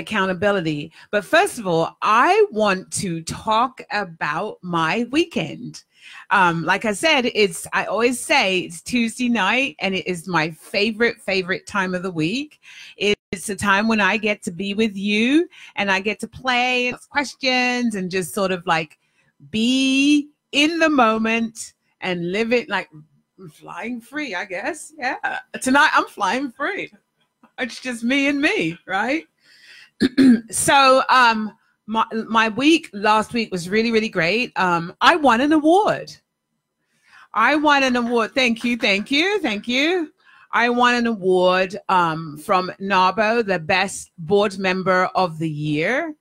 accountability. But first of all, I want to talk about my weekend. Um, like I said, it's I always say it's Tuesday night, and it is my favorite favorite time of the week. It's a time when I get to be with you, and I get to play ask questions and just sort of like be in the moment and live it like flying free. I guess, yeah. Tonight I'm flying free. It's just me and me, right? so um my my week last week was really really great. Um, I won an award. I won an award. Thank you, thank you, thank you. I won an award um, from NAWBO, the best board member of the year.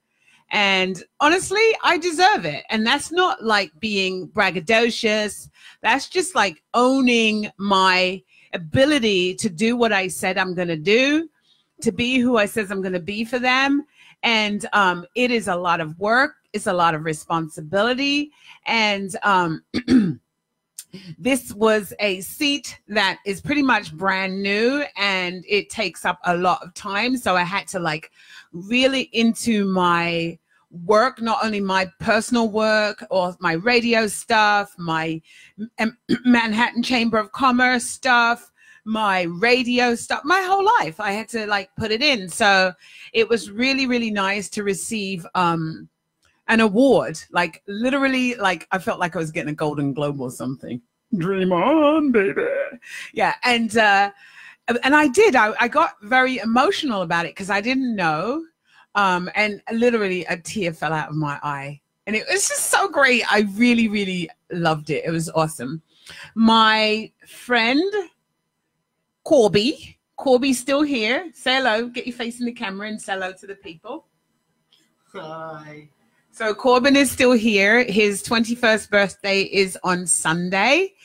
And honestly, I deserve it. And that's not like being braggadocious. That's just like owning my ability to do what I said I'm going to do, to be who I says I'm going to be for them, and um, it is a lot of work. It's a lot of responsibility. And um, this was a seat that is pretty much brand new and it takes up a lot of time. So i had to like really into my work not only my personal work or my radio stuff my manhattan chamber of commerce stuff my radio stuff my whole life i had to like put it in. So it was really really nice to receive um an award like literally like i felt like i was getting a golden globe or something. Dream on baby. Yeah and uh and i did. I, I got very emotional about it because i didn't know um and literally a tear fell out of my eye. And it was just so great. I really really loved it. It was awesome. My friend Corby. Corby's still here. Say hello. Get your face in the camera and say hello to the people. Hi. So Corbin is still here. His 21st birthday is on Sunday.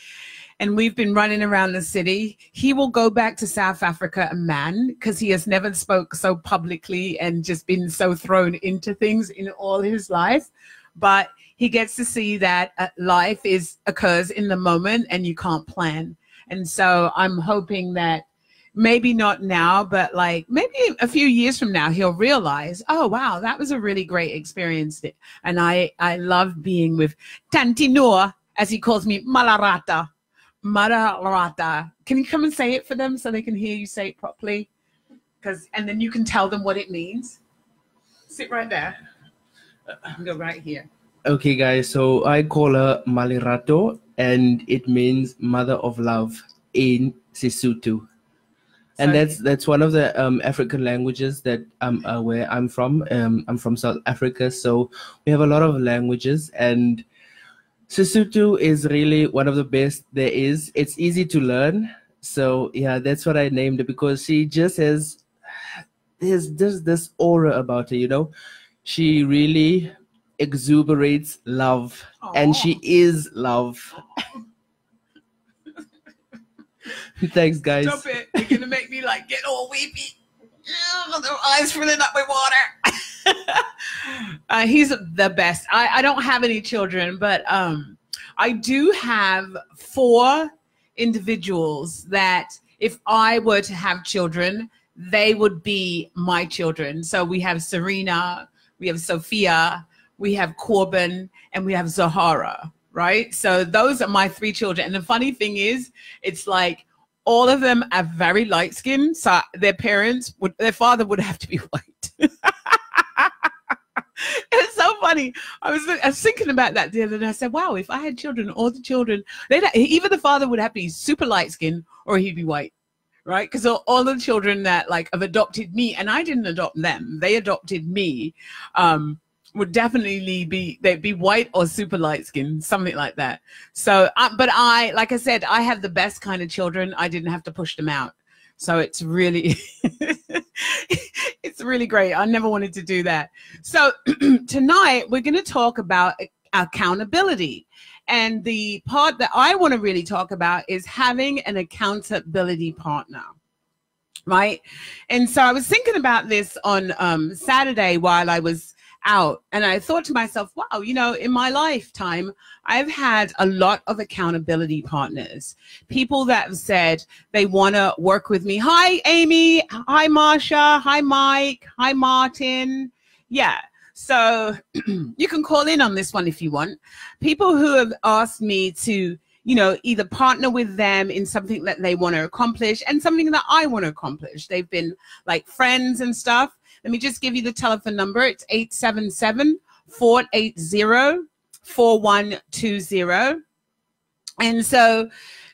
And we've been running around the city. He will go back to South Africa a man because he has never spoke so publicly and just been so thrown into things in all his life. But he gets to see that uh, life is occurs in the moment and you can't plan. And so I'm hoping that maybe not now, but like maybe a few years from now, he'll realize, oh wow, that was a really great experience. And I I love being with Tanti Noor, as he calls me, Malarata. Malarata. Can you come and say it for them so they can hear you say it properly? Because and then you can tell them what it means. Sit right there. Go right here. Okay, guys. So I call her Malirato, and it means mother of love in Sesotho. And that's that's one of the um, African languages that I'm uh, where I'm from. Um, I'm from South Africa, so we have a lot of languages, and Sesotho is really one of the best there is. It's easy to learn, so yeah, that's what I named it because she just has there's there's this aura about her, you know. She really exuberates love Aww. and she is love. Thanks, guys. Stop it. You're gonna make me like get all weepy. Their eyes filling up with water. uh, he's the best. I, I don't have any children, but um, I do have four individuals that if I were to have children, they would be my children. So we have Serena, we have Sophia, we have Corbin, and we have Zahara, right? So those are my three children. And the funny thing is, it's like all of them are very light skinned. So their parents would, their father would have to be white. it's so funny. I was, I was thinking about that the other day. I said, wow, if I had children, all the children, they either the father would have to be super light skinned or he'd be white right? Because all, all, the children that like have adopted me, and I didn't adopt them; they adopted me. Um, would definitely be they'd be white or super light skin, something like that. So, uh, but I, like I said, I have the best kind of children. I didn't have to push them out, so it's really, it's really great. I never wanted to do that. So tonight we're going to talk about accountability. And the part that I want to really talk about is having an accountability partner right? And so I was thinking about this on um, Saturday while I was out. And I thought to myself, wow, you know, in my lifetime, I've had a lot of accountability partners, people that have said they want to work with me. Hi, Amy. Hi, Marsha. Hi, Mike. Hi, Martin. Yeah. So you can call in on this one if you want. People who have asked me to, you know, either partner with them in something that they want to accomplish and something that I want to accomplish. They've been like friends and stuff. Let me just give you the telephone number. It's 877 480 4120. And so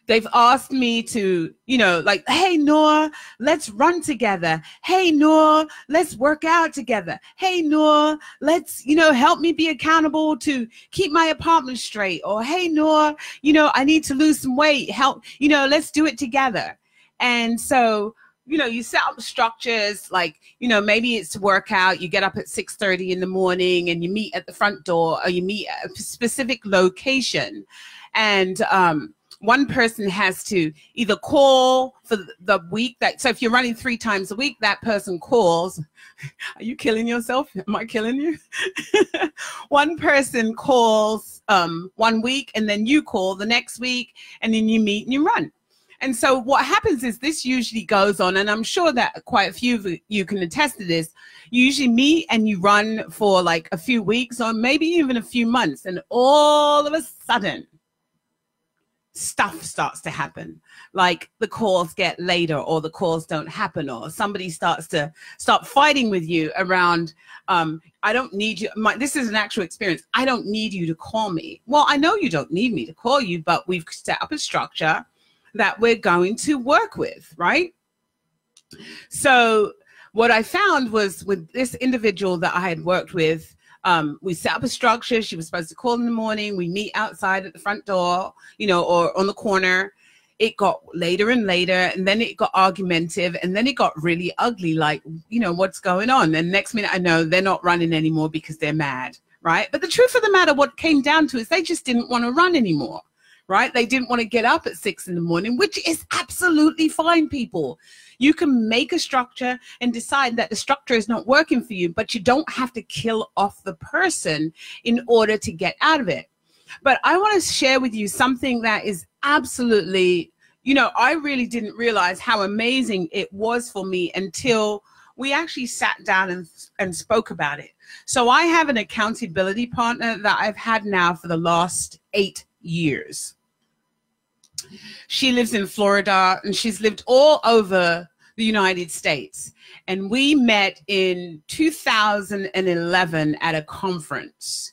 they've asked me to, you know, like, hey, Noor, let's run together. Hey, Noor, let's work out together. Hey, Noor, let's, you know, help me be accountable to keep my apartment straight. Or, hey, Noor, you know, I need to lose some weight. Help, you know, let's do it together. And so you know you set up structures like you know maybe it's to work out you get up at 6.30 in the morning and you meet at the front door or you meet at a specific location. And um, one person has to either call for the week that so if you're running three times a week that person calls. Are you killing yourself? Am i killing you? One person calls um, one week and then you call the next week and then you meet and you run and so what happens is this usually goes on, and I'm sure that quite a few of you can attest to this. You usually meet and you run for like a few weeks or maybe even a few months, and all of a sudden, stuff starts to happen. Like the calls get later, or the calls don't happen, or somebody starts to start fighting with you around. Um, I don't need you. My, this is an actual experience. I don't need you to call me. Well, I know you don't need me to call you, but we've set up a structure that we're going to work with, right? So what I found was with this individual that I had worked with, um, we set up a structure. She was supposed to call in the morning. We meet outside at the front door, you know, or on the corner. It got later and later, and then it got argumentative, and then it got really ugly. Like, you know, what's going on? And next minute, I know they're not running anymore because they're mad, right? But the truth of the matter, what came down to is they just didn't want to run anymore right? They didn't want to get up at six in the morning, which is absolutely fine, people. You can make a structure and decide that the structure is not working for you, but you don't have to kill off the person in order to get out of it. But I want to share with you something that is absolutely, you know, I really didn't realize how amazing it was for me until we actually sat down and, and spoke about it. So I have an accountability partner that I've had now for the last eight years. She lives in Florida and she's lived all over the United States. And we met in 2011 at a conference.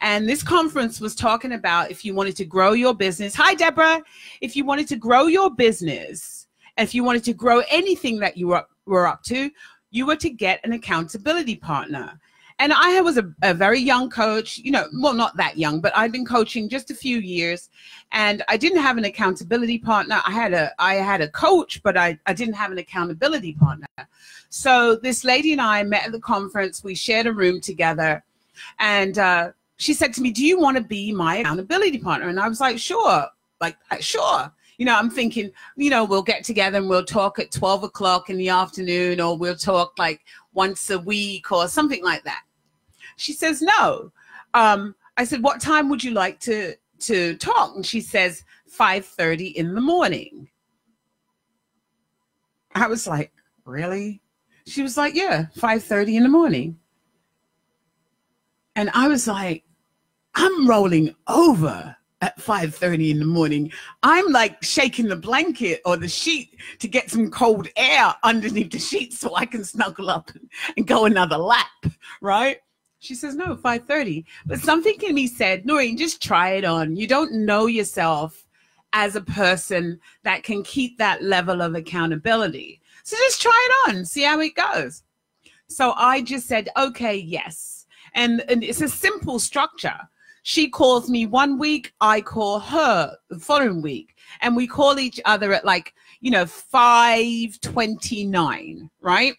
And this conference was talking about if you wanted to grow your business. Hi, Deborah. If you wanted to grow your business, if you wanted to grow anything that you were, were up to, you were to get an accountability partner. And I was a, a, very young coach, you know, well, not that young, but I'd been coaching just a few years and I didn't have an accountability partner. I had a, I had a coach, but I, I didn't have an accountability partner. So this lady and I met at the conference. We shared a room together and, uh, she said to me, do you want to be my accountability partner? And I was like, sure, like, sure you know, I'm thinking, you know, we'll get together and we'll talk at 12 o'clock in the afternoon, or we'll talk like once a week or something like that. She says, no. Um, I said, what time would you like to, to talk? And she says, 5.30 in the morning. I was like, really? She was like, yeah, 5.30 in the morning. And I was like, I'm rolling over at 5.30 in the morning. I'm like shaking the blanket or the sheet to get some cold air underneath the sheet so I can snuggle up and go another lap, right? She says, no, 5.30. But something can be said, Noreen, just try it on. You don't know yourself as a person that can keep that level of accountability. So just try it on, see how it goes. So I just said, okay, yes. And, and it's a simple structure. She calls me one week, I call her the following week. And we call each other at like, you know, 529, right?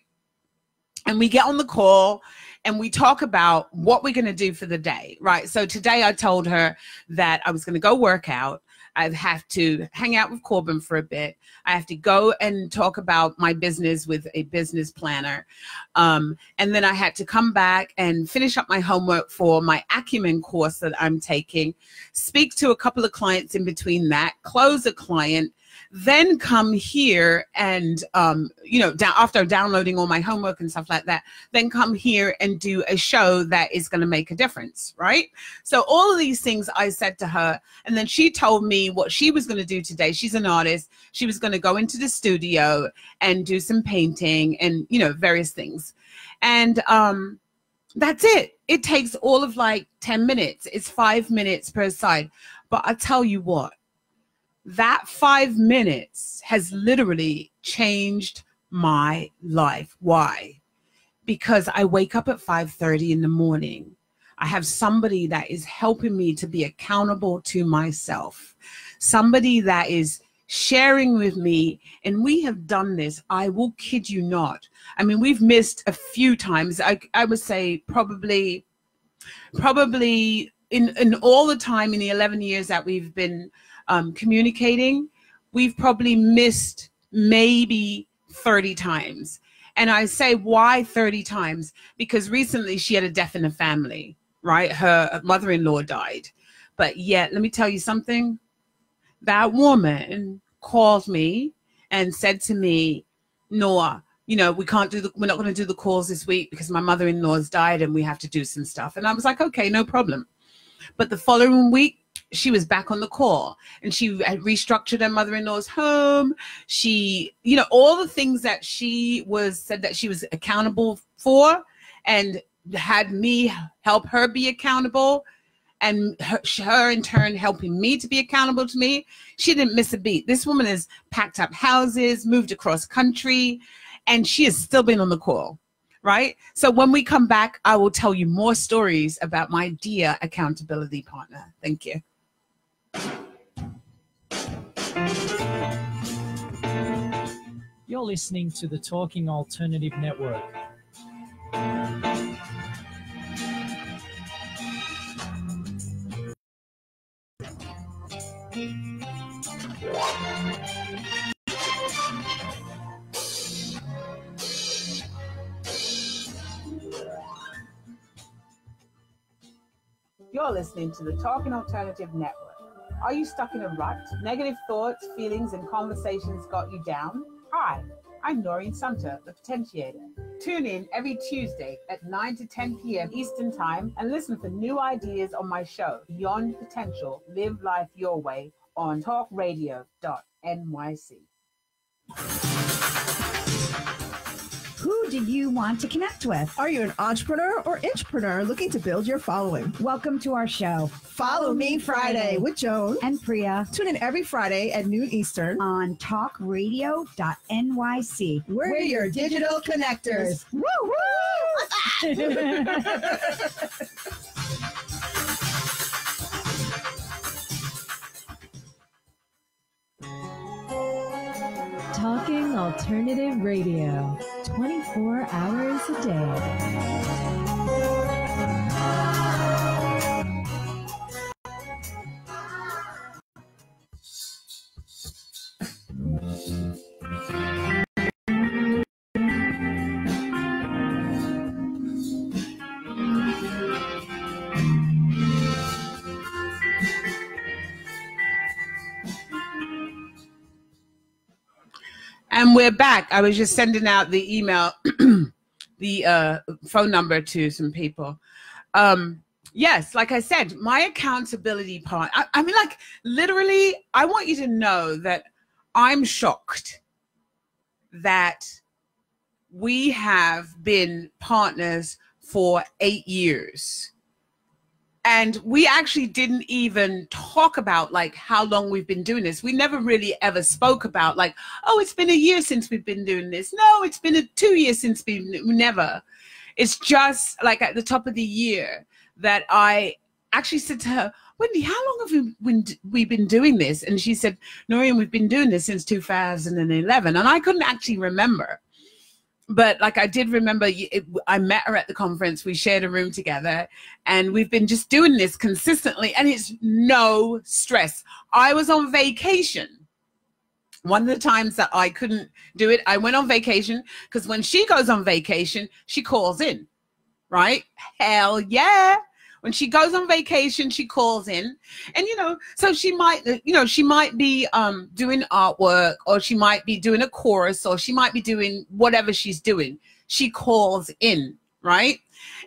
And we get on the call and we talk about what we're going to do for the day, right? So today I told her that I was going to go work out. I have to hang out with Corbin for a bit. I have to go and talk about my business with a business planner. Um, and then I had to come back and finish up my homework for my acumen course that I'm taking, speak to a couple of clients in between that, close a client, then come here and um, you know after downloading all my homework and stuff like that then come here and do a show that is going to make a difference right? So all of these things i said to her and then she told me what she was going to do today. She's an artist. She was going to go into the studio and do some painting and you know various things. And um that's it. It takes all of like 10 minutes. It's five minutes per side. But i tell you what that five minutes has literally changed my life. Why? Because I wake up at 5:30 in the morning. I have somebody that is helping me to be accountable to myself. Somebody that is sharing with me and we have done this i will kid you not i mean we've missed a few times i, I would say probably probably in, in all the time in the 11 years that we've been um, communicating, we've probably missed maybe 30 times. And I say, why 30 times? Because recently she had a death in the family, right? Her mother in law died. But yet, let me tell you something. That woman called me and said to me, Noah, you know, we can't do the, we're not going to do the calls this week because my mother in law's died and we have to do some stuff. And I was like, okay, no problem. But the following week, she was back on the call and she restructured her mother-in-law's home. She you know all the things that she was said that she was accountable for and had me help her be accountable and her, her, in turn helping me to be accountable to me she didn't miss a beat. This woman has packed up houses moved across country and she has still been on the call right? So when we come back i will tell you more stories about my dear accountability partner. Thank you you're listening to the Talking Alternative Network. You're listening to the Talking Alternative Network. Are you stuck in a rut? Negative thoughts, feelings, and conversations got you down? Hi, I'm Noreen Sumpter, the Potentiator. Tune in every Tuesday at 9 to 10 p.m. Eastern Time and listen for new ideas on my show, Beyond Potential Live Life Your Way, on talkradio.nyc. Who do you want to connect with? Are you an entrepreneur or intrapreneur looking to build your following? Welcome to our show. Follow Me Friday with Joan and Priya. Tune in every Friday at noon Eastern on talkradio.nyc. We're, We're your digital connectors. Woo woo! Talking Alternative Radio, 24 hours a day. We're back. I was just sending out the email, the uh, phone number to some people. Um, yes, like I said, my accountability part, I, I mean, like literally, I want you to know that I'm shocked that we have been partners for eight years and we actually didn't even talk about like how long we've been doing this. We never really ever spoke about like oh it's been a year since we've been doing this. No it's been a two years since we never. It's just like at the top of the year that i actually said to her wendy how long have we been, we been doing this? And she said noreen we've been doing this since 2011 and i couldn't actually remember but like I did remember, it, I met her at the conference. We shared a room together, and we've been just doing this consistently, and it's no stress. I was on vacation. One of the times that I couldn't do it, I went on vacation because when she goes on vacation, she calls in, right? Hell yeah. When she goes on vacation, she calls in. And you know, so she might, you know, she might be um doing artwork or she might be doing a chorus or she might be doing whatever she's doing. She calls in, right?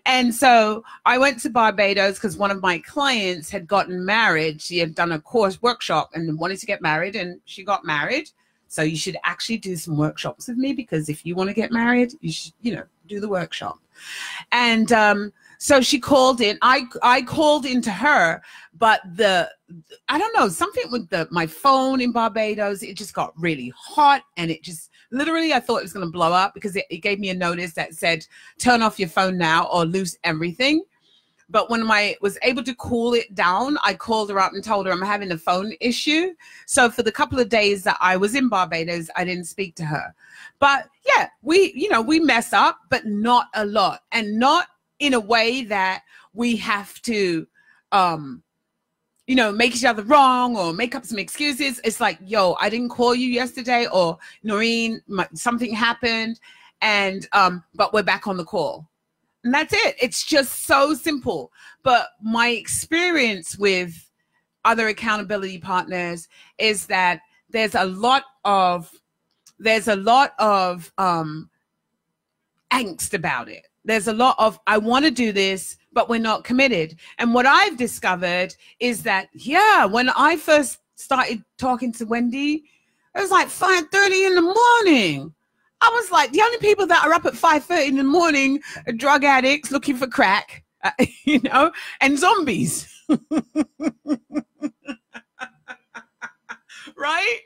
And so I went to Barbados because one of my clients had gotten married. She had done a course workshop and wanted to get married, and she got married. So you should actually do some workshops with me because if you want to get married, you should, you know, do the workshop. And um, so she called in. I I called into her, but the I don't know something with the my phone in Barbados. It just got really hot, and it just literally I thought it was going to blow up because it, it gave me a notice that said turn off your phone now or lose everything. But when I was able to cool it down, I called her up and told her I'm having a phone issue. So for the couple of days that I was in Barbados, I didn't speak to her. But yeah, we, you know, we mess up, but not a lot and not in a way that we have to um you know, make each other wrong or make up some excuses. It's like, yo, I didn't call you yesterday, or Noreen, my, something happened, and um, but we're back on the call. And that's it. It's just so simple. But my experience with other accountability partners is that there's a lot of there's a lot of um angst about it. There's a lot of I want to do this, but we're not committed. And what I've discovered is that yeah, when I first started talking to Wendy, it was like 5:30 in the morning. I was like, the only people that are up at 5:30 in the morning are drug addicts looking for crack, uh, you know, and zombies. right?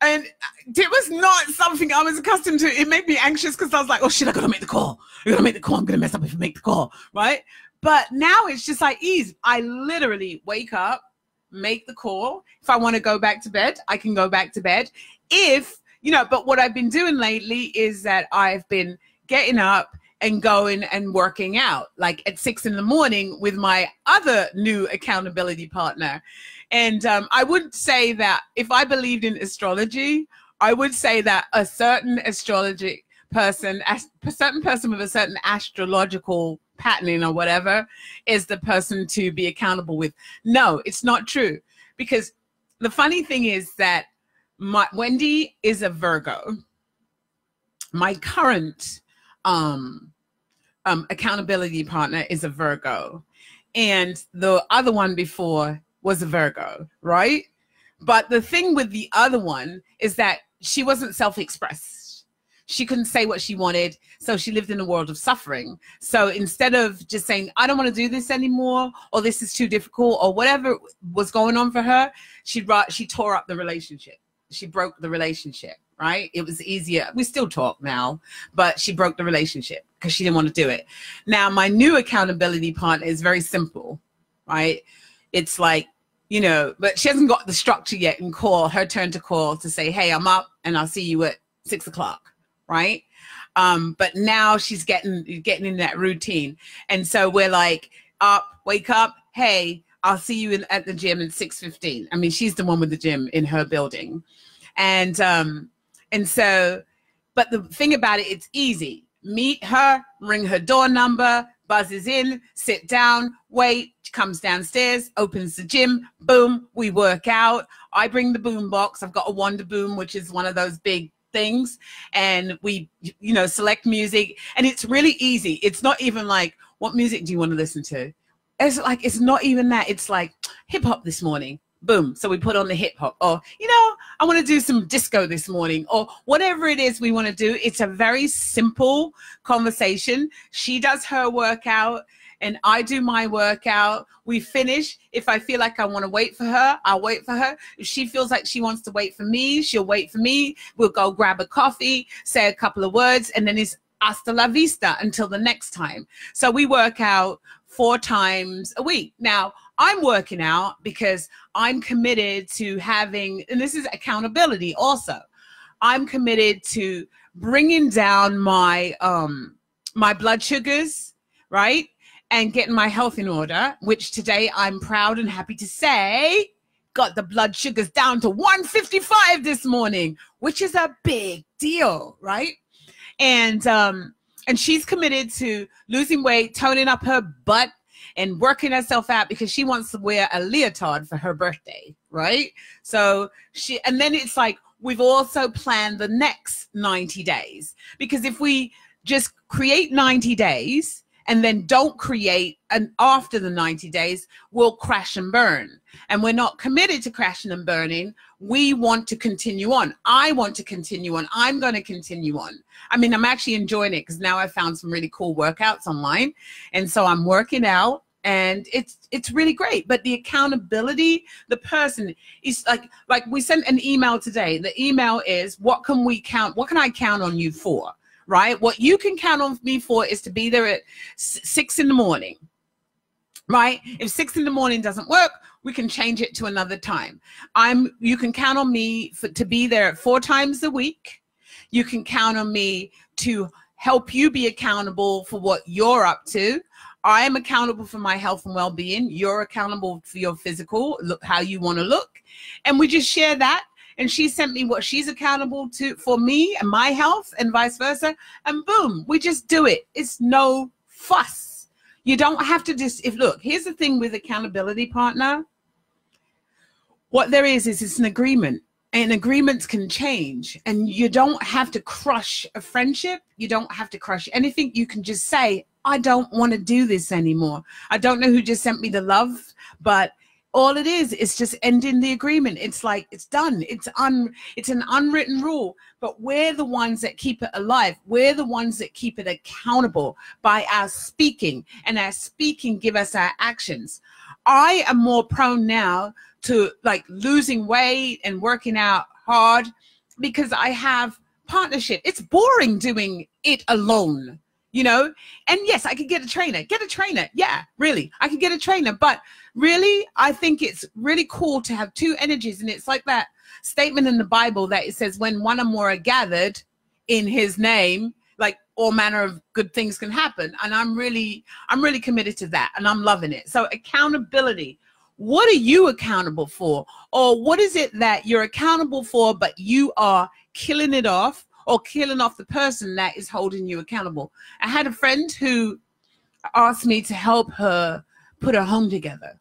And it was not something I was accustomed to. It made me anxious because I was like, oh shit, I gotta make the call. I gotta make the call. I'm gonna mess up if I make the call, right? But now it's just like ease. I literally wake up, make the call. If I want to go back to bed, I can go back to bed. If you know, but what I've been doing lately is that I've been getting up and going and working out like at six in the morning with my other new accountability partner. And um, I would say that if I believed in astrology, I would say that a certain astrology person, a certain person with a certain astrological patterning or whatever, is the person to be accountable with. No, it's not true. Because the funny thing is that my Wendy is a Virgo. My current um, um, accountability partner is a Virgo, and the other one before was a Virgo, right? But the thing with the other one is that she wasn't self-expressed. She couldn't say what she wanted, so she lived in a world of suffering. So instead of just saying, "I don't want to do this anymore," or "This is too difficult," or whatever was going on for her, she she tore up the relationship she broke the relationship right it was easier we still talk now but she broke the relationship because she didn't want to do it now my new accountability partner is very simple right it's like you know but she hasn't got the structure yet and call her turn to call to say hey i'm up and i'll see you at six o'clock right um but now she's getting getting in that routine and so we're like up wake up hey I'll see you in, at the gym at 6:15. I mean, she's the one with the gym in her building. And um and so but the thing about it it's easy. Meet her, ring her door number, buzzes in, sit down, wait, comes downstairs, opens the gym, boom, we work out. I bring the boom box. I've got a Wonder Boom, which is one of those big things. And we you know select music. And it's really easy. It's not even like what music do you want to listen to? It's like it's not even that. It's like hip hop this morning boom so we put on the hip hop. Or you know i want to do some disco this morning. Or whatever it is we want to do it's a very simple conversation. She does her workout and i do my workout. We finish. If i feel like i want to wait for her i'll wait for her. If she feels like she wants to wait for me she'll wait for me. We'll go grab a coffee say a couple of words and then it's hasta la vista until the next time. So we work out four times a week. Now, I'm working out because I'm committed to having, and this is accountability also. I'm committed to bringing down my um my blood sugars, right? And getting my health in order, which today I'm proud and happy to say got the blood sugars down to 155 this morning, which is a big deal, right? And um and she's committed to losing weight, toning up her butt and working herself out because she wants to wear a leotard for her birthday, right? So she and then it's like we've also planned the next 90 days. Because if we just create 90 days and then don't create and after the 90 days we'll crash and burn. And we're not committed to crashing and burning. We want to continue on. I want to continue on. I'm going to continue on. I mean i'm actually enjoying it because now i found some really cool workouts online. And so i'm working out and it's it's really great but the accountability the person is like like we sent an email today. The email is what can we count what can i count on you for right? What you can count on me for is to be there at six in the morning right? If six in the morning doesn't work we can change it to another time. I'm you can count on me for, to be there four times a week. You can count on me to help you be accountable for what you're up to I am accountable for my health and well-being. You're accountable for your physical, look how you want to look. And we just share that. And she sent me what she's accountable to for me and my health and vice versa. And boom, we just do it. It's no fuss. You don't have to just if look, here's the thing with accountability partner. What there is is it's an agreement and agreements can change and you don't have to crush a friendship you don't have to crush anything you can just say I don't want to do this anymore. I don't know who just sent me the love, but all it is is just ending the agreement. It's like it's done. It's un it's an unwritten rule, but we're the ones that keep it alive. We're the ones that keep it accountable by our speaking, and our speaking give us our actions. I am more prone now to like losing weight and working out hard because I have partnership. It's boring doing it alone you know? And yes i could get a trainer. Get a trainer. Yeah really i could get a trainer. But really i think it's really cool to have two energies. And it's like that statement in the bible that it says when one or more are gathered in his name like all manner of good things can happen. And i'm really i'm really committed to that and i'm loving it. So accountability. What are you accountable for? Or what is it that you're accountable for but you are killing it off or killing off the person that is holding you accountable. I had a friend who asked me to help her put her home together.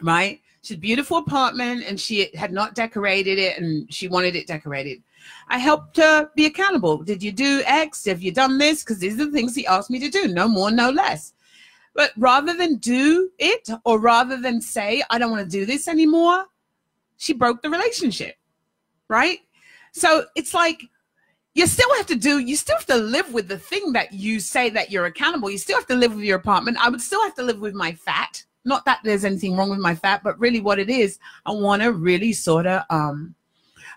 Right? She had a beautiful apartment and she had not decorated it and she wanted it decorated. I helped her be accountable. Did you do X? Have you done this? Because these are the things he asked me to do, no more, no less. But rather than do it or rather than say, I don't want to do this anymore, she broke the relationship. Right? So it's like you still have to do you still have to live with the thing that you say that you're accountable. You still have to live with your apartment. I would still have to live with my fat. Not that there's anything wrong with my fat but really what it is i want to really sort of um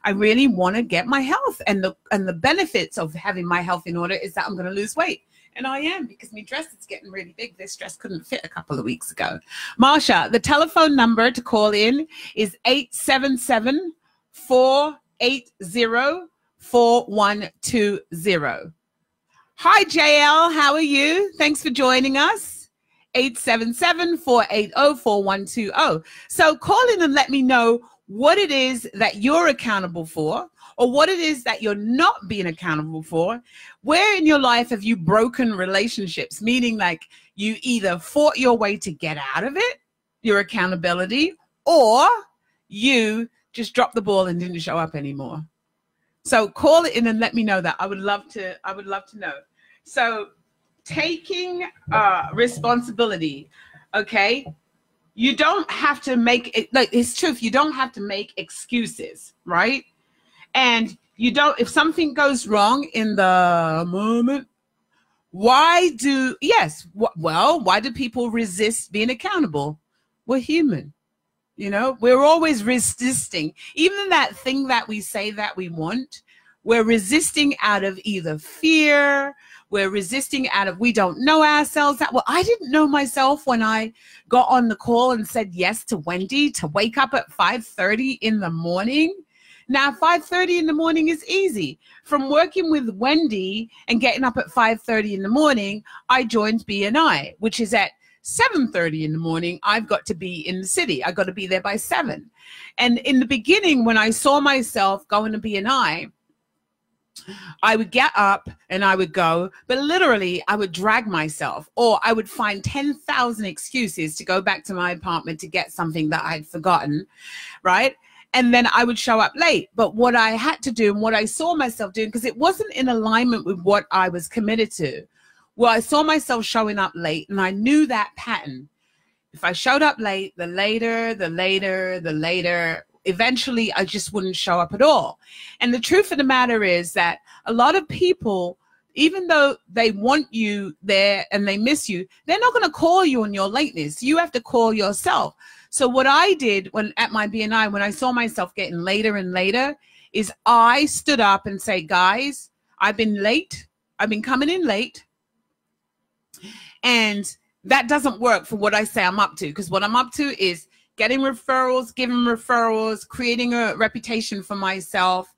i really want to get my health. And the and the benefits of having my health in order is that i'm going to lose weight. And I am because my dress is getting really big. This dress couldn't fit a couple of weeks ago. Marsha, the telephone number to call in is 877 480 4120. Hi, JL. How are you? Thanks for joining us. 877-480-4120. So call in and let me know what it is that you're accountable for or what it is that you're not being accountable for. Where in your life have you broken relationships? Meaning like you either fought your way to get out of it, your accountability, or you just dropped the ball and didn't show up anymore. So call it in and let me know that. I would love to. I would love to know. So taking uh, responsibility. Okay, you don't have to make it. Like it's truth. You don't have to make excuses, right? And you don't. If something goes wrong in the moment, why do yes? well, why do people resist being accountable? We're human. You know, we're always resisting. Even that thing that we say that we want, we're resisting out of either fear, we're resisting out of we don't know ourselves that well i didn't know myself when i got on the call and said yes to wendy to wake up at 5.30 in the morning Now 5:30 in the morning is easy. From working with Wendy and getting up at 5:30 in the morning, I joined BNI, which is at 7:30 in the morning. I've got to be in the city. i've got to be there by 7. And in the beginning when I saw myself going to BNI, I would get up and I would go, but literally I would drag myself or I would find 10,000 excuses to go back to my apartment to get something that I'd forgotten, right? And then I would show up late. But what I had to do and what I saw myself doing, because it wasn't in alignment with what I was committed to, well, I saw myself showing up late and I knew that pattern. If I showed up late, the later, the later, the later, eventually I just wouldn't show up at all. And the truth of the matter is that a lot of people, even though they want you there and they miss you, they're not going to call you on your lateness. You have to call yourself. So what I did when at my BNI, when I saw myself getting later and later, is I stood up and say, guys, I've been late. I've been coming in late. And that doesn't work for what I say I'm up to because what I'm up to is getting referrals, giving referrals, creating a reputation for myself.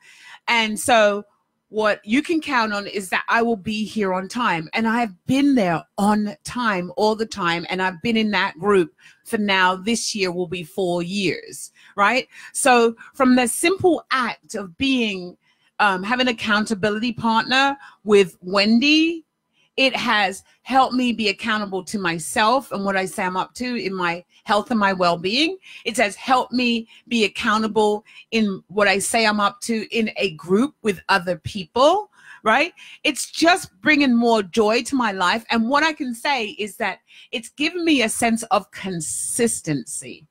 And so what you can count on is that I will be here on time. And I have been there on time all the time. And I've been in that group for now, this year will be four years, right? So from the simple act of being, um, having accountability partner with Wendy, it has helped me be accountable to myself and what I say I'm up to in my health and my well being. It has helped me be accountable in what I say I'm up to in a group with other people, right? It's just bringing more joy to my life. And what I can say is that it's given me a sense of consistency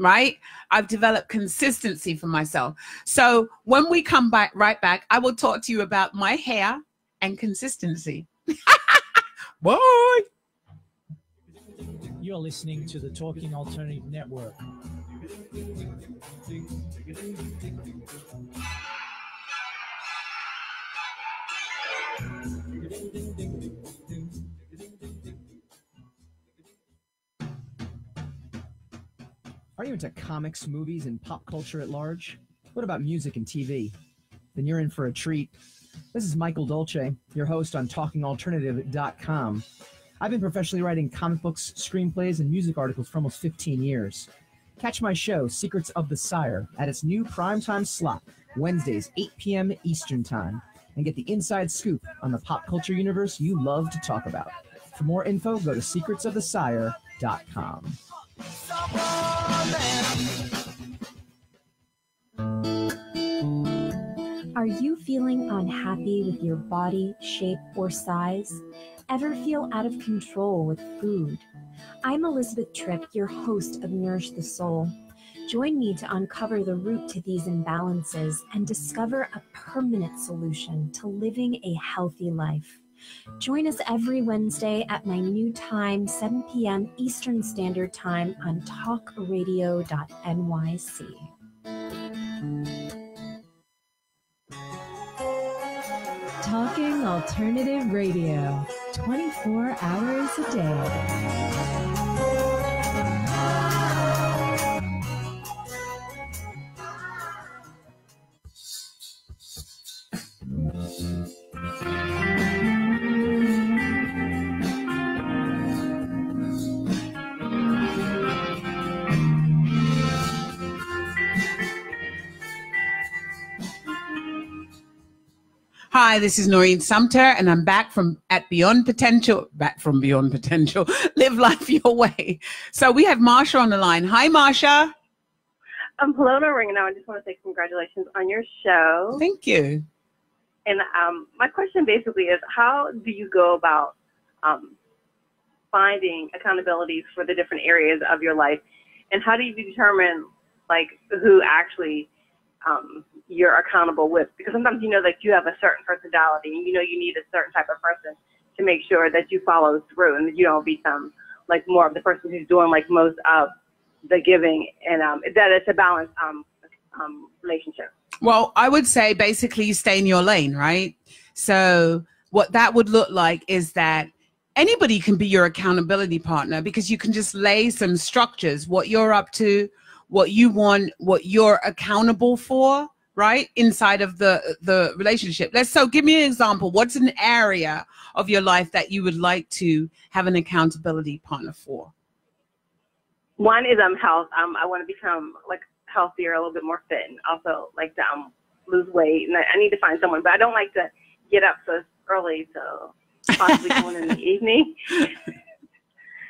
right? I've developed consistency for myself. So when we come back right back, I will talk to you about my hair and consistency. Bye. You're listening to the Talking Alternative Network. Are you into comics, movies, and pop culture at large? What about music and TV? Then you're in for a treat. This is Michael Dolce, your host on TalkingAlternative.com. I've been professionally writing comic books, screenplays, and music articles for almost 15 years. Catch my show, Secrets of the Sire, at its new primetime slot, Wednesdays, 8 p.m. Eastern Time, and get the inside scoop on the pop culture universe you love to talk about. For more info, go to secretsofthesire.com. Are you feeling unhappy with your body, shape, or size? Ever feel out of control with food? I'm Elizabeth Tripp, your host of Nourish the Soul. Join me to uncover the root to these imbalances and discover a permanent solution to living a healthy life. Join us every Wednesday at my new time, 7 p.m. Eastern Standard Time on talkradio.nyc. Alternative Radio, 24 hours a day. Hi, this is Noreen Sumpter, and I'm back from at Beyond Potential. Back from Beyond Potential. Live life your way. So we have Marsha on the line. Hi, Marsha. Um, hello, Noreen. Now I just want to say congratulations on your show. Thank you. And um, my question basically is, how do you go about um, finding accountabilities for the different areas of your life, and how do you determine like who actually um, you're accountable with? Because sometimes you know that you have a certain personality, and you know you need a certain type of person to make sure that you follow through, and that you don't become like more of the person who's doing like most of the giving, and um, that it's a balanced um, um, relationship. Well, I would say basically you stay in your lane, right? So what that would look like is that anybody can be your accountability partner because you can just lay some structures, what you're up to, what you want, what you're accountable for, right inside of the the relationship let's so give me an example what's an area of your life that you would like to have an accountability partner for One is um health. Um, I want to become like healthier, a little bit more fit, and also like to um lose weight. And I, I need to find someone, but I don't like to get up so early, so possibly going in the evening.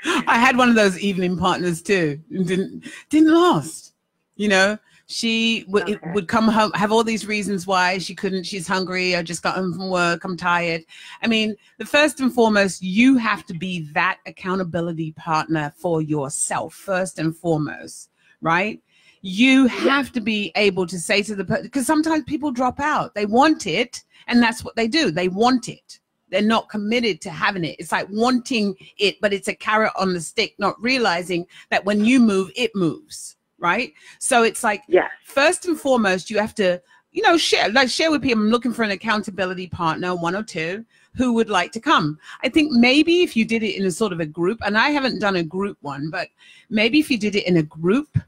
I had one of those evening partners too. Didn't didn't last. You know, she would Okay. would come home have all these reasons why she couldn't. She's hungry. I just got home from work. I'm tired. I mean, the first and foremost, you have to be that accountability partner for yourself first and foremost, right? You have to be able to say to the person because sometimes people drop out. They want it, and that's what they do. They want it they're not committed to having it. It's like wanting it, but it's a carrot on the stick, not realizing that when you move, it moves, right? So it's like, Yes. first and foremost, you have to, you know, share, like share with people. I'm looking for an accountability partner, one or two, who would like to come. I think maybe if you did it in a sort of a group, and I haven't done a group one, but maybe if you did it in a group,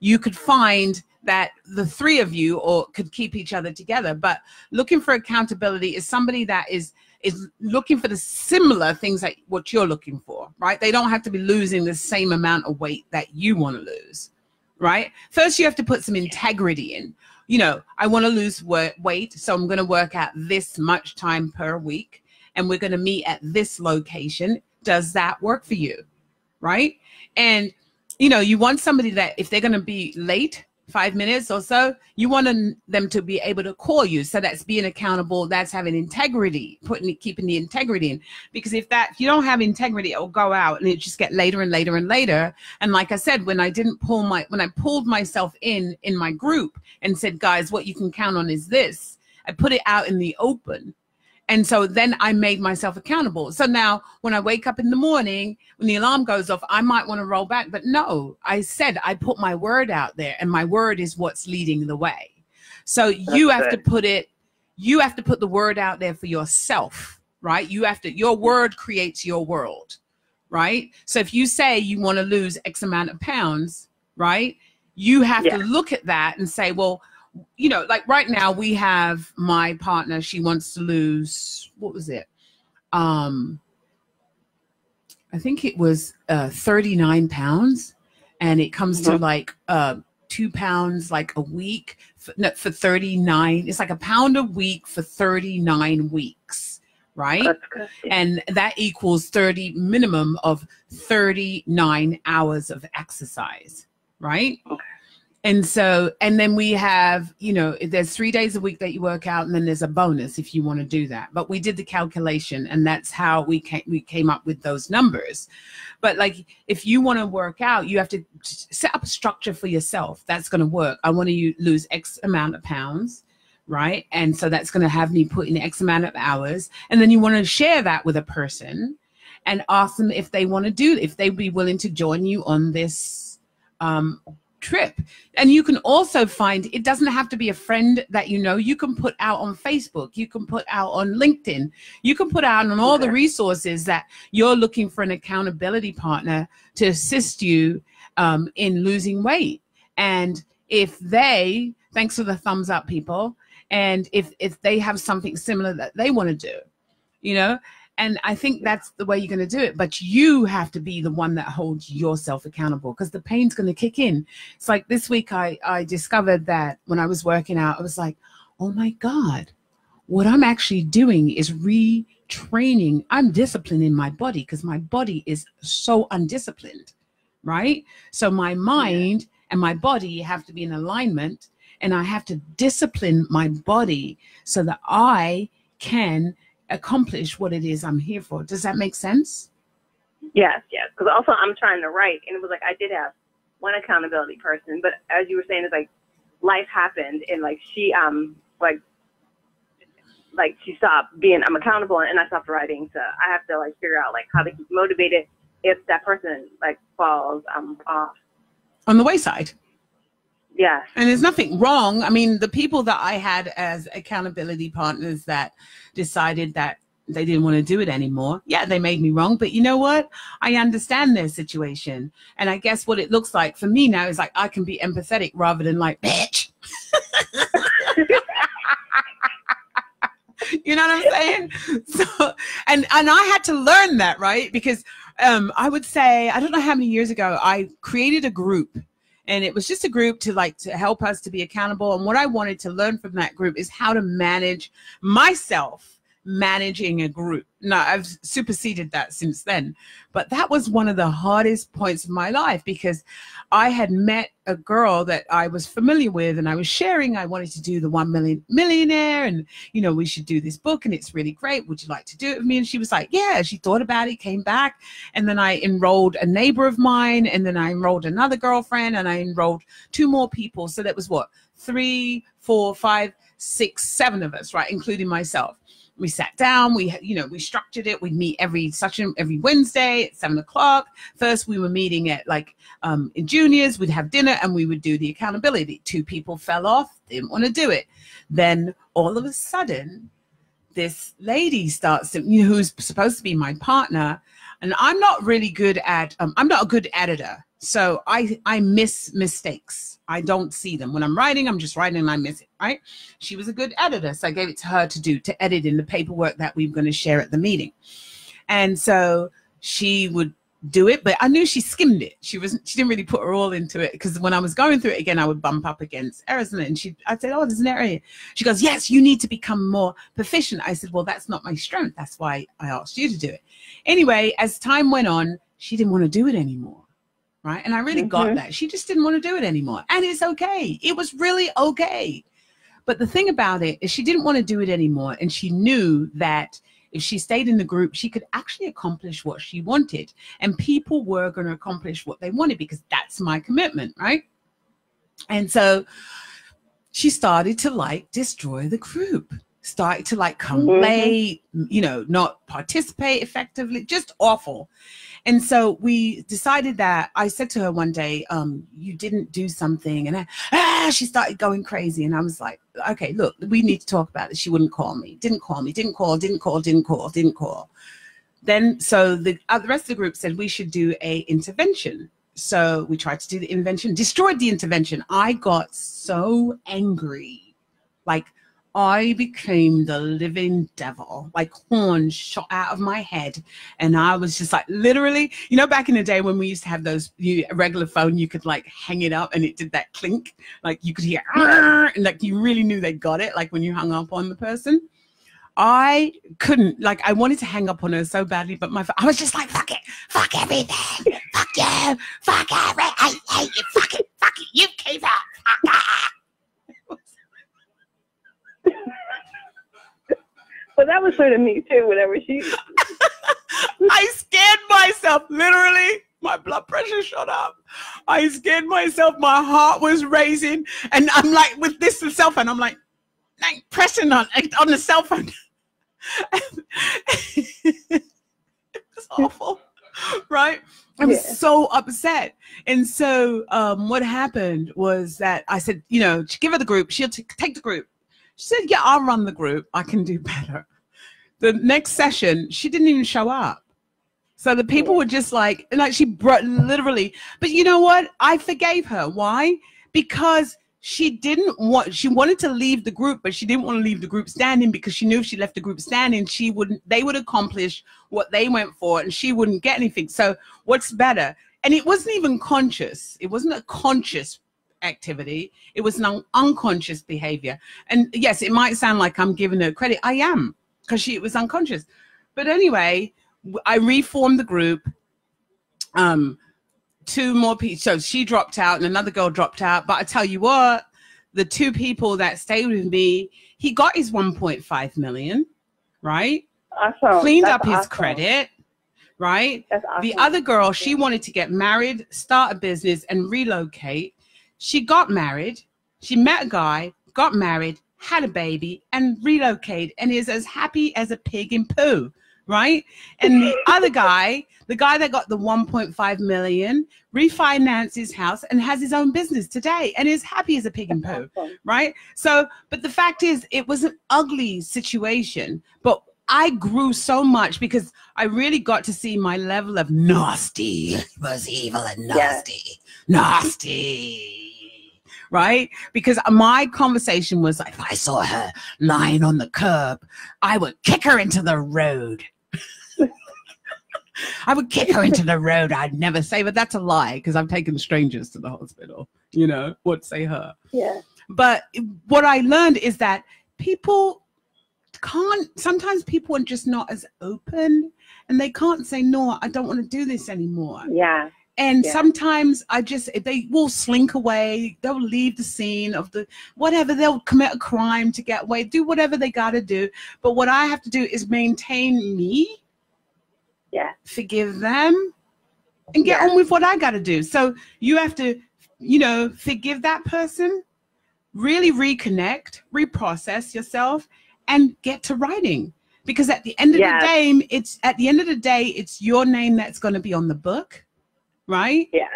you could find that the three of you or could keep each other together. But looking for accountability is somebody that is is looking for the similar things that what you're looking for, right? They don't have to be losing the same amount of weight that you want to lose, right? First, you have to put some integrity in. You know, I want to lose weight, so I'm going to work out this much time per week, and we're going to meet at this location. Does that work for you, right? And you know, you want somebody that if they're going to be late five minutes or so, you want them to be able to call you. So that's being accountable. That's having integrity, putting keeping the integrity in. Because if that if you don't have integrity, it will go out and it just get later and later and later. And like I said, when I didn't pull my when I pulled myself in in my group and said, guys, what you can count on is this. I put it out in the open. And so then I made myself accountable. So now when I wake up in the morning, when the alarm goes off, I might want to roll back. But no, I said I put my word out there, and my word is what's leading the way. So you That's have to put it, you have to put the word out there for yourself, right? You have to, your word creates your world, right? So if you say you want to lose X amount of pounds, right? You have Yeah. to look at that and say, well, you know, like right now we have my partner, she wants to lose, what was it? Um, I think it was uh, 39 pounds, and it comes to Mhm. like uh, two pounds like a week for, no, for 39. It's like a pound a week for 39 weeks, right? And that equals 30 minimum of 39 hours of exercise right Okay. And so and then we have you know there's three days a week that you work out and then there's a bonus if you want to do that. But we did the calculation and that's how we came we came up with those numbers. But like if you want to work out you have to set up a structure for yourself that's going to work. I want to lose x amount of pounds right? And so that's going to have me put in x amount of hours. And then you want to share that with a person and ask them if they want to do if they'd be willing to join you on this um, trip. And you can also find it doesn't have to be a friend that you know. You can put out on facebook. You can put out on linkedin. You can put out on all the resources that you're looking for an accountability partner to assist you um, in losing weight. And if they thanks for the thumbs up people. And if if they have something similar that they want to do you know and i think that's the way you're going to do it but you have to be the one that holds yourself accountable because the pain's going to kick in. It's like this week i i discovered that when i was working out i was like oh my god what i'm actually doing is retraining. I'm disciplining my body because my body is so undisciplined right? So my mind and my body have to be in alignment and i have to discipline my body so that i can accomplish what it is i'm here for does that make sense Yes, yes. Because also I'm trying to write, and it was like I did have one accountability person, but as you were saying, it's like life happened, and like she um like like she stopped being I'm accountable, and I stopped writing. So I have to like figure out like how to keep motivated if that person like falls um off. on the wayside Yes. And there's nothing wrong. I mean, the people that I had as accountability partners that decided that they didn't want to do it anymore, yeah, they made me wrong. But you know what? I understand their situation. And I guess what it looks like for me now is like I can be empathetic rather than like, bitch. you know what I'm saying? So, and and I had to learn that, right? Because um, I would say I don't know how many years ago I created a group, and it was just a group to like to help us to be accountable. And what I wanted to learn from that group is how to manage myself managing a group. Now I've superseded that since then, but that was one of the hardest points of my life because I had met a girl that I was familiar with and I was sharing I wanted to do the 1 million millionaire and you know we should do this book and it's really great. Would you like to do it with me? And she was like yeah. She thought about it came back and then I enrolled a neighbor of mine and then I enrolled another girlfriend and I enrolled two more people. So that was what? Three four five six seven of us right including myself we sat down we you know we structured it. We'd meet every such every wednesday at seven o'clock. First we were meeting at like um, in juniors. We'd have dinner and we would do the accountability. Two people fell off didn't want to do it. Then all of a sudden this lady starts to, you know, who's supposed to be my partner and i'm not really good at um, i'm not a good editor so i i miss mistakes. I don't see them. When i'm writing i'm just writing and i miss it right? She was a good editor so i gave it to her to do to edit in the paperwork that we were going to share at the meeting. And so she would do it but i knew she skimmed it. She wasn't she didn't really put her all into it because when i was going through it again i would bump up against errors in it. and she I'd say, oh there's an error she goes yes you need to become more proficient. I said well that's not my strength. That's why i asked you to do it. Anyway as time went on she didn't want to do it anymore right? And I really mm-hmm. got that. She just didn't want to do it anymore. And it's okay. It was really okay. But the thing about it is she didn't want to do it anymore. And she knew that if she stayed in the group, she could actually accomplish what she wanted. And people were going to accomplish what they wanted because that's my commitment, right? And so she started to like destroy the group started to like come mm-hmm. late, you know, not participate effectively, just awful. And so we decided that I said to her one day, um, you didn't do something. And I, ah, she started going crazy. And I was like, okay, look, we need to talk about this. She wouldn't call me, didn't call me, didn't call, didn't call, didn't call, didn't call. Then, so the, uh, the rest of the group said we should do a intervention. So we tried to do the intervention, destroyed the intervention. I got so angry. Like I became the living devil, like horns shot out of my head. And I was just like, literally, you know, back in the day when we used to have those you, regular phone, you could like hang it up and it did that clink, like you could hear, and like you really knew they got it, like when you hung up on the person. I couldn't, like, I wanted to hang up on her so badly, but my, I was just like, fuck it, fuck everything, fuck you, fuck everything, I hate you, fuck it, fuck it, you keep it, fuck it. But that was sort of me too. Whenever she, I scared myself. Literally, my blood pressure shot up. I scared myself. My heart was racing, and I'm like with this cell phone. I'm like, like pressing on on the cell phone. it was awful, right? I was yeah. so upset. And so um, what happened was that I said, you know, give her the group. She'll t- take the group. She said, Yeah, I'll run the group. I can do better. The next session, she didn't even show up. So the people were just like, like she brought literally, but you know what? I forgave her. Why? Because she didn't want, she wanted to leave the group, but she didn't want to leave the group standing because she knew if she left the group standing, she wouldn't, they would accomplish what they went for and she wouldn't get anything. So what's better? And it wasn't even conscious. It wasn't a conscious activity. It was an un- unconscious behavior. And yes, it might sound like I'm giving her credit. I am because she it was unconscious. But anyway, I reformed the group. Um, two more people. So she dropped out and another girl dropped out. But I tell you what, the two people that stayed with me, he got his 1.5 million, right? Awesome. Cleaned That's up his awesome. credit, right? Awesome. The other girl, she wanted to get married, start a business, and relocate. She got married. She met a guy, got married, had a baby, and relocated, and is as happy as a pig in poo, right? And the other guy, the guy that got the 1.5 million, refinanced his house and has his own business today and is happy as a pig in poo, right? So, but the fact is, it was an ugly situation, but I grew so much because I really got to see my level of nasty was evil and nasty, nasty right? Because my conversation was like, if I saw her lying on the curb, I would kick her into the road. I would kick her into the road. I'd never say, but that's a lie because I've taken strangers to the hospital. You know, would say her. Yeah. But what I learned is that people can't, sometimes people are just not as open and they can't say, no, I don't want to do this anymore. Yeah. And Yeah. sometimes I just, they will slink away. They'll leave the scene of the whatever. They'll commit a crime to get away, do whatever they got to do. But what I have to do is maintain me, Yeah. forgive them, and get Yeah. on with what I got to do. So you have to, you know, forgive that person, really reconnect, reprocess yourself, and get to writing. Because at the end of Yes. the day, it's at the end of the day, it's your name that's going to be on the book, right? Yeah.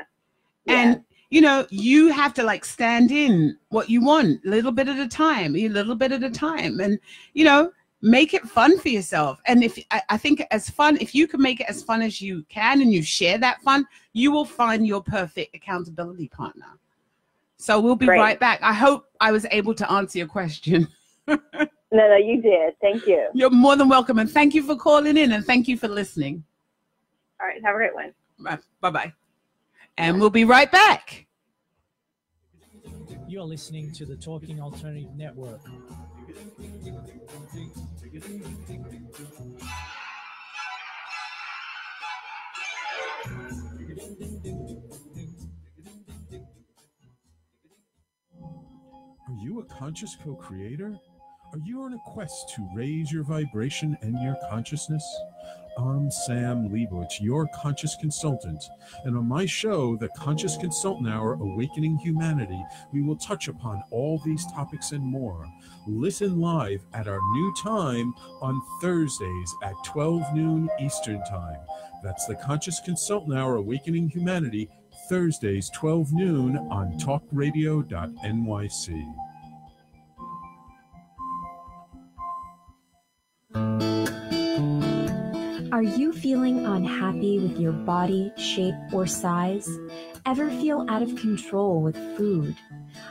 And you know, you have to like stand in what you want, a little bit at a time, a little bit at a time, and you know, make it fun for yourself. And if I, I think as fun, if you can make it as fun as you can, and you share that fun, you will find your perfect accountability partner. So we'll be Great. right back. I hope I was able to answer your question. No, no, you did. Thank you. You're more than welcome, and thank you for calling in, and thank you for listening. All right. Have a great one. Bye bye. And we'll be right back. You're listening to the Talking Alternative Network. Are you a conscious co creator? Are you on a quest to raise your vibration and your consciousness? I'm Sam Liebowitz, your conscious consultant. And on my show, The Conscious Consultant Hour Awakening Humanity, we will touch upon all these topics and more. Listen live at our new time on Thursdays at 12 noon Eastern Time. That's The Conscious Consultant Hour Awakening Humanity, Thursdays, 12 noon on talkradio.nyc. Are you feeling unhappy with your body, shape, or size? Ever feel out of control with food?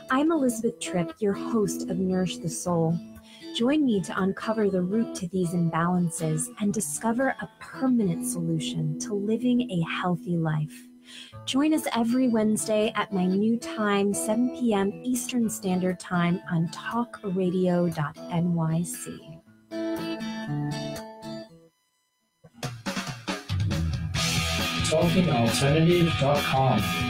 I'm Elizabeth Tripp, your host of Nourish the Soul. Join me to uncover the root to these imbalances and discover a permanent solution to living a healthy life. Join us every Wednesday at my new time, 7 p.m. Eastern Standard Time on talkradio.nyc. TalkingAlternative.com.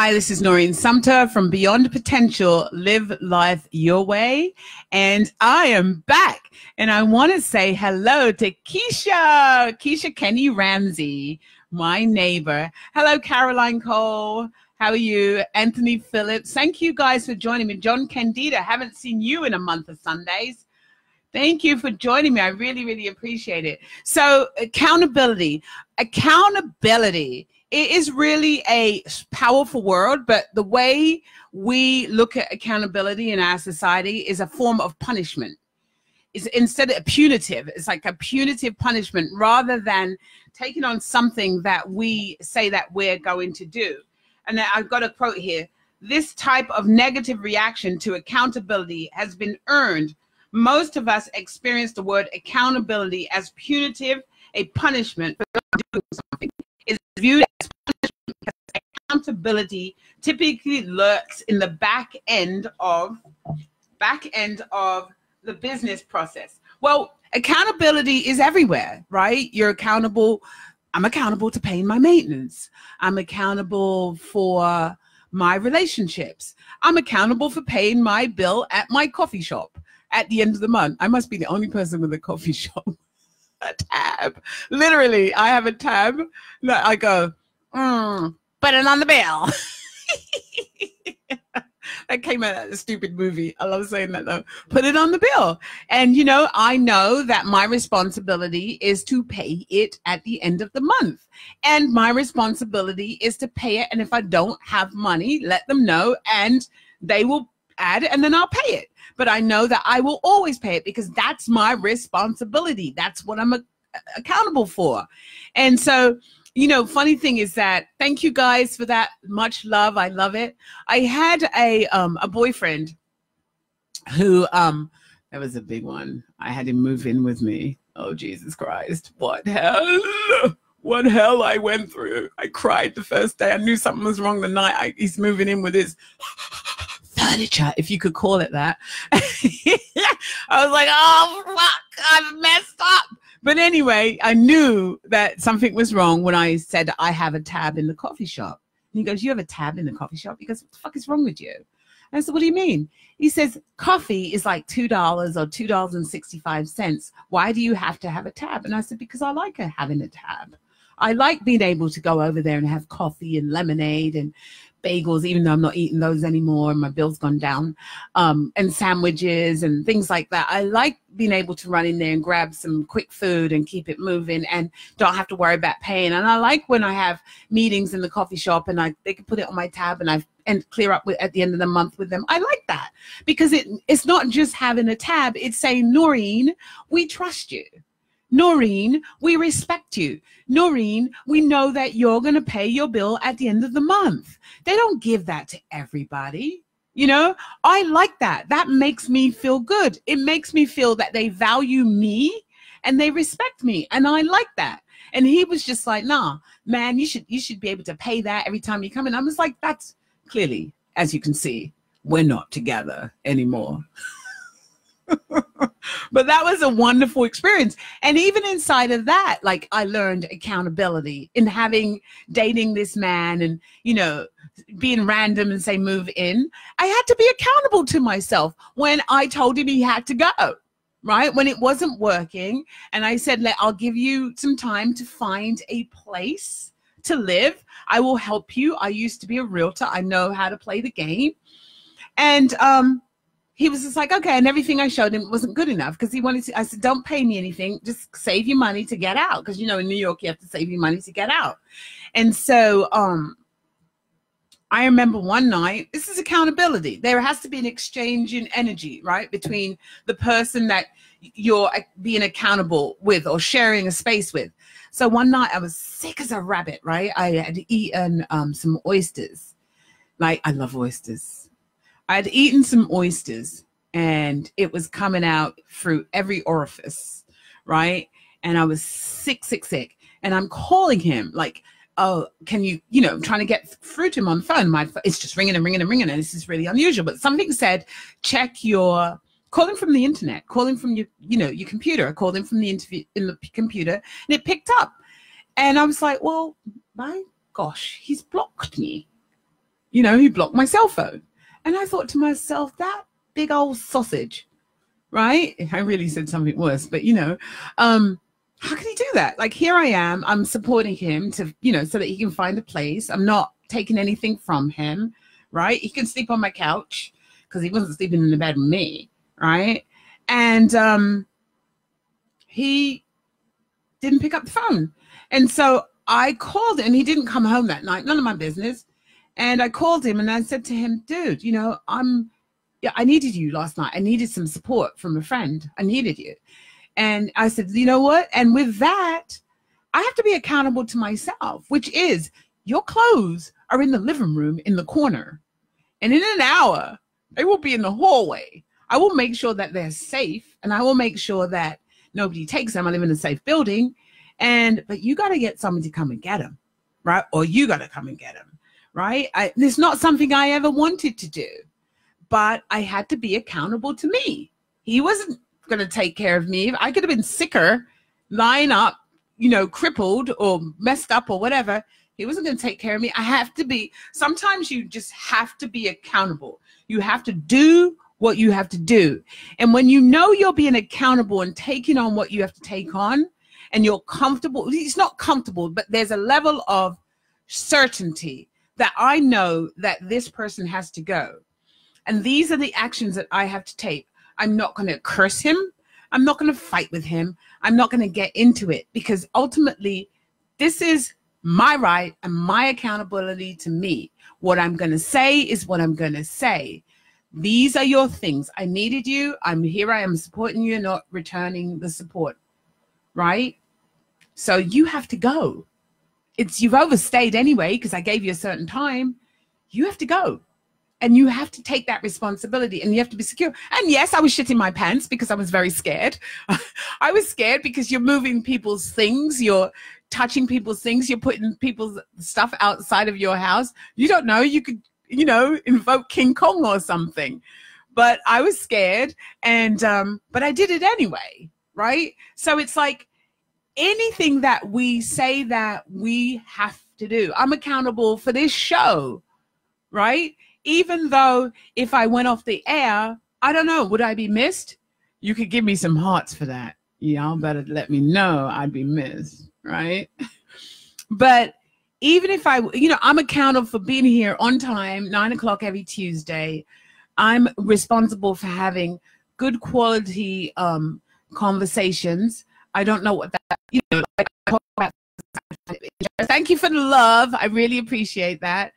Hi, this is Noreen Sumpter from Beyond Potential Live Life Your Way. And I am back. And I want to say hello to Keisha, Keisha Kenny Ramsey, my neighbor. Hello, Caroline Cole. How are you? Anthony Phillips. Thank you guys for joining me. John Candida, haven't seen you in a month of Sundays. Thank you for joining me. I really, really appreciate it. So, accountability. Accountability it is really a powerful word, but the way we look at accountability in our society is a form of punishment. It's instead of punitive, it's like a punitive punishment rather than taking on something that we say that we're going to do. And I've got a quote here. This type of negative reaction to accountability has been earned. Most of us experience the word accountability as punitive, a punishment for not doing something. Is viewed as punishment because accountability typically lurks in the back end of back end of the business process. Well, accountability is everywhere, right? You're accountable. I'm accountable to paying my maintenance. I'm accountable for my relationships. I'm accountable for paying my bill at my coffee shop at the end of the month. I must be the only person with a coffee shop. A tab. Literally, I have a tab that I go, mm, put it on the bill. that came out of a stupid movie. I love saying that though. Put it on the bill. And you know, I know that my responsibility is to pay it at the end of the month. And my responsibility is to pay it. And if I don't have money, let them know and they will add it and then I'll pay it. But I know that I will always pay it because that's my responsibility. That's what I'm a- accountable for. And so you know, funny thing is that thank you guys for that much love. I love it. I had a um a boyfriend who um that was a big one. I had him move in with me. Oh Jesus Christ. What hell? What hell I went through. I cried the first day. I knew something was wrong the night I, he's moving in with his furniture, if you could call it that. I was like, oh fuck, I've messed up. But anyway, I knew that something was wrong when I said I have a tab in the coffee shop. And he goes, You have a tab in the coffee shop? Because what the fuck is wrong with you? And I said, What do you mean? He says, Coffee is like $2 or $2.65. Why do you have to have a tab? And I said, Because I like having a tab. I like being able to go over there and have coffee and lemonade and bagels, even though I'm not eating those anymore. and My bill's gone down, um, and sandwiches and things like that. I like being able to run in there and grab some quick food and keep it moving and don't have to worry about paying. And I like when I have meetings in the coffee shop and I they can put it on my tab and I and clear up with, at the end of the month with them. I like that because it it's not just having a tab. It's saying Noreen, we trust you. Noreen, we respect you. Noreen, we know that you're going to pay your bill at the end of the month. They don't give that to everybody. You know, I like that. That makes me feel good. It makes me feel that they value me and they respect me. And I like that. And he was just like, nah, man, you should you should be able to pay that every time you come in. I was like, that's clearly, as you can see, we're not together anymore. but that was a wonderful experience. And even inside of that, like I learned accountability in having dating this man and, you know, being random and say move in. I had to be accountable to myself when I told him he had to go. Right when it wasn't working, and I said, "Let I'll give you some time to find a place to live. I will help you. I used to be a realtor. I know how to play the game." And um, he was just like, okay. And everything I showed him wasn't good enough because he wanted to. I said, don't pay me anything. Just save your money to get out. Because, you know, in New York, you have to save your money to get out. And so um, I remember one night, this is accountability. There has to be an exchange in energy, right? Between the person that you're uh, being accountable with or sharing a space with. So one night I was sick as a rabbit, right? I had eaten um, some oysters. Like, I love oysters. I'd eaten some oysters and it was coming out through every orifice, right? And I was sick, sick, sick. And I'm calling him like, oh, can you, you know, trying to get through to him on the phone. My it's just ringing and ringing and ringing, and this is really unusual. But something said, check your calling from the internet, calling from your, you know, your computer. I called him from the interview in the computer, and it picked up. And I was like, well, my gosh, he's blocked me. You know, he blocked my cell phone. And I thought to myself, that big old sausage, right? I really said something worse, but you know, um, how can he do that? Like here I am, I'm supporting him to, you know, so that he can find a place. I'm not taking anything from him, right? He can sleep on my couch because he wasn't sleeping in the bed with me, right? And um he didn't pick up the phone. And so I called and He didn't come home that night. None of my business. And I called him and I said to him, dude, you know, I'm, yeah, I needed you last night. I needed some support from a friend. I needed you. And I said, you know what? And with that, I have to be accountable to myself, which is your clothes are in the living room in the corner. And in an hour, they will be in the hallway. I will make sure that they're safe and I will make sure that nobody takes them. I live in a safe building. And, but you got to get someone to come and get them, right? Or you got to come and get them right? I, it's not something I ever wanted to do, but I had to be accountable to me. He wasn't going to take care of me. I could have been sicker, lying up, you know, crippled or messed up or whatever. He wasn't going to take care of me. I have to be, sometimes you just have to be accountable. You have to do what you have to do. And when you know you're being accountable and taking on what you have to take on, and you're comfortable, it's not comfortable, but there's a level of certainty that I know that this person has to go. And these are the actions that I have to take. I'm not going to curse him. I'm not going to fight with him. I'm not going to get into it because ultimately, this is my right and my accountability to me. What I'm going to say is what I'm going to say. These are your things. I needed you. I'm here. I am supporting you, not returning the support. Right? So you have to go. It's you've overstayed anyway because I gave you a certain time. You have to go. And you have to take that responsibility and you have to be secure. And yes, I was shitting my pants because I was very scared. I was scared because you're moving people's things, you're touching people's things, you're putting people's stuff outside of your house. You don't know, you could, you know, invoke King Kong or something. But I was scared and um, but I did it anyway, right? So it's like anything that we say that we have to do. I'm accountable for this show, right? even though if I went off the air, I don't know, would I be missed? You could give me some hearts for that. Y'all better let me know I'd be missed, right? but even if I, you know, I'm accountable for being here on time, nine o'clock every Tuesday. I'm responsible for having good quality um, conversations. I don't know what that, you know, like, thank you for the love. I really appreciate that.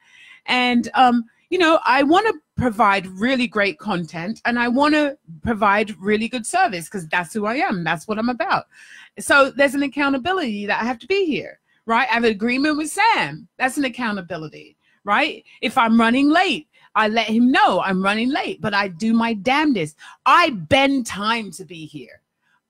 And um, you know, I want to provide really great content and I want to provide really good service because that's who I am. That's what I'm about. So there's an accountability that I have to be here, right? I have an agreement with Sam. That's an accountability, right? If I'm running late, I let him know I'm running late, but I do my damnedest. I bend time to be here.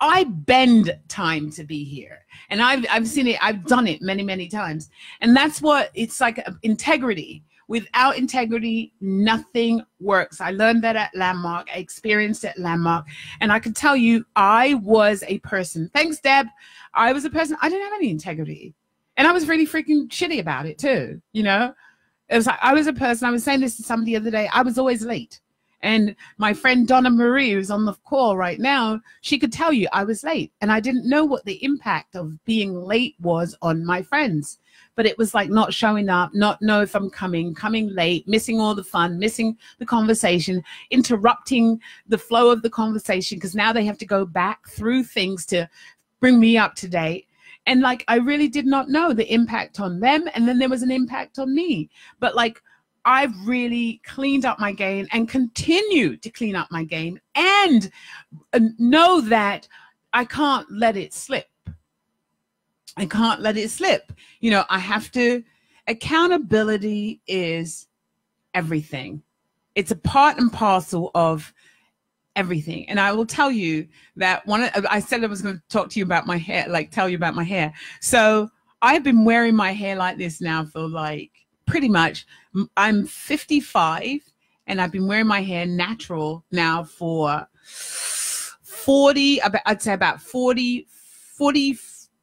I bend time to be here. And I've, I've seen it, I've done it many, many times. And that's what it's like integrity Without integrity, nothing works. I learned that at Landmark. I experienced it at Landmark. And I can tell you, I was a person. Thanks, Deb. I was a person, I didn't have any integrity. And I was really freaking shitty about it too. You know, it was like I was a person, I was saying this to somebody the other day, I was always late. And my friend Donna Marie, who's on the call right now, she could tell you I was late. And I didn't know what the impact of being late was on my friends but it was like not showing up, not know if I'm coming, coming late, missing all the fun, missing the conversation, interrupting the flow of the conversation because now they have to go back through things to bring me up to date. And like, I really did not know the impact on them. And then there was an impact on me. But like, I've really cleaned up my game and continue to clean up my game and uh, know that I can't let it slip. I can't let it slip. You know, I have to, accountability is everything. It's a part and parcel of everything. And I will tell you that one, I said I was going to talk to you about my hair, like tell you about my hair. So I've been wearing my hair like this now for like pretty much, I'm 55 and I've been wearing my hair natural now for 40, I'd say about 40, 40,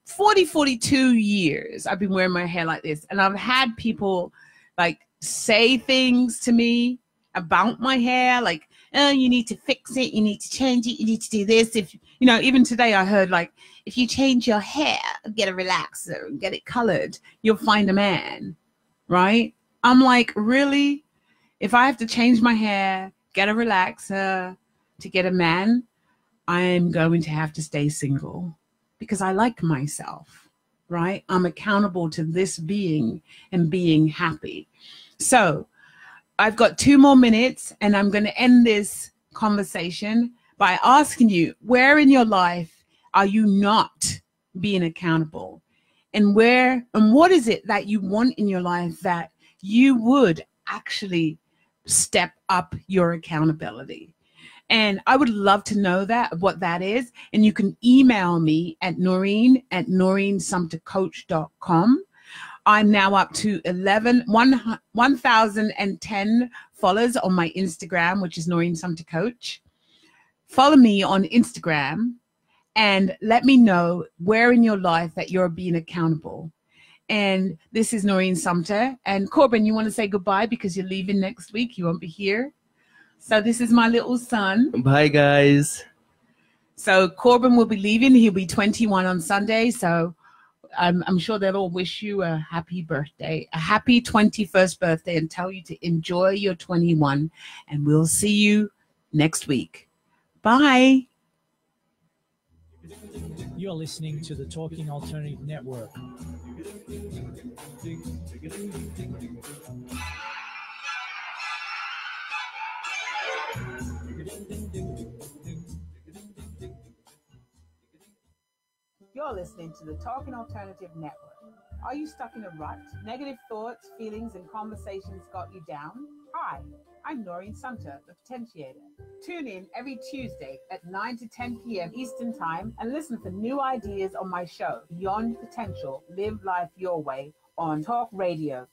40, 42 years I've been wearing my hair like this. And I've had people like say things to me about my hair, like, oh, you need to fix it, you need to change it, you need to do this. If you know, even today I heard like, if you change your hair, get a relaxer and get it colored, you'll find a man. Right? I'm like, really? If I have to change my hair, get a relaxer to get a man, I'm going to have to stay single because I like myself, right? I'm accountable to this being and being happy. So I've got two more minutes and I'm going to end this conversation by asking you where in your life are you not being accountable? And where and what is it that you want in your life that you would actually step up your accountability? And I would love to know that, what that is. And you can email me at Noreen at NoreenSumpterCoach.com. I'm now up to 11, 1,010 followers on my Instagram, which is Noreen Sumpter Coach. Follow me on Instagram and let me know where in your life that you're being accountable. And this is Noreen Sumpter. And Corbin, you want to say goodbye because you're leaving next week. You won't be here. So this is my little son. Bye, guys. So Corbin will be leaving. He'll be 21 on Sunday. So I'm, I'm sure they'll all wish you a happy birthday, a happy 21st birthday, and tell you to enjoy your 21. And we'll see you next week. Bye. You're listening to the Talking Alternative Network. You're listening to the Talking Alternative Network. Are you stuck in a rut? Negative thoughts, feelings, and conversations got you down? Hi, I'm Noreen Sumpter, the Potentiator. Tune in every Tuesday at 9 to 10 p.m. Eastern Time and listen for new ideas on my show, Beyond Potential Live Life Your Way, on talkradio.nyc.